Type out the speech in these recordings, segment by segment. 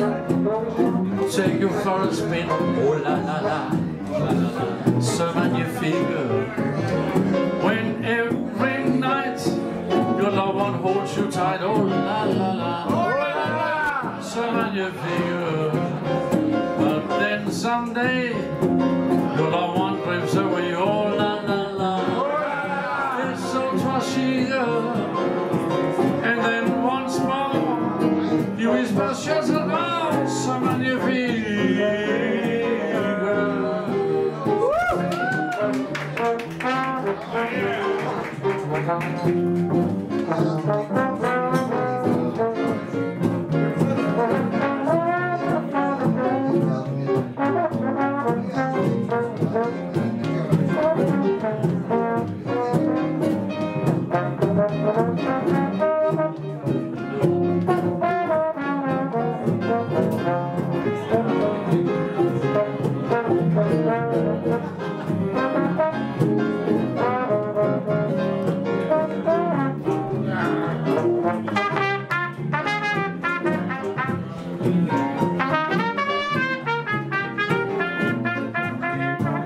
Take you for a spin, oh la la la, ce magnifique. When every night your loved one holds you tight, oh la la la, oh la la, so magnifique. But then someday your loved one drifts away.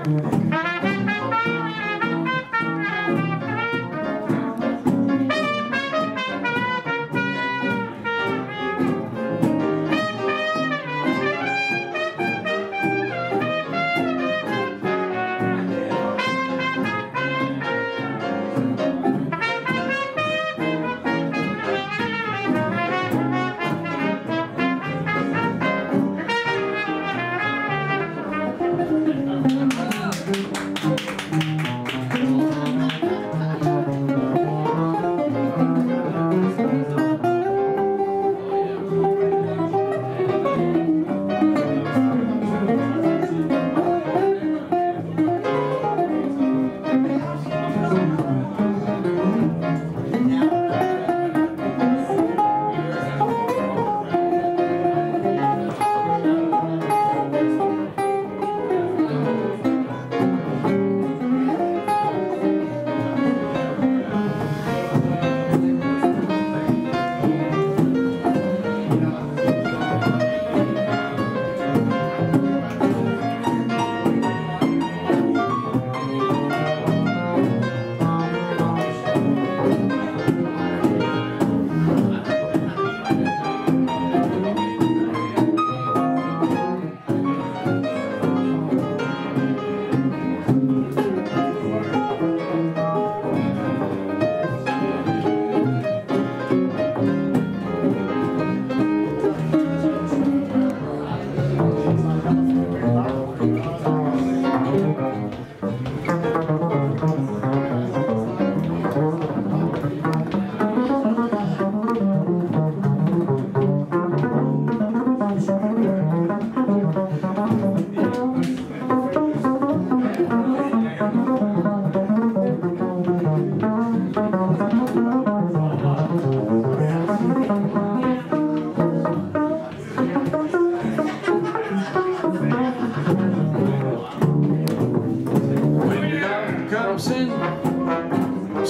When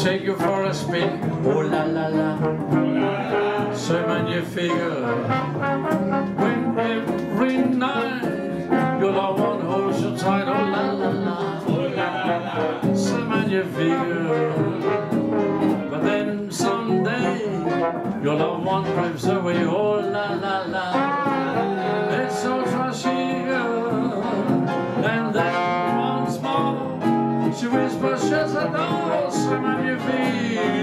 take you for a spin. Oh la la la, Simon you figure. When every night your loved one holds you tight. Oh la la la, oh la la la, you figure. But then someday your loved one drives away. Oh la la la, it's so trashy. And then once more she whispers, shut the door, finger.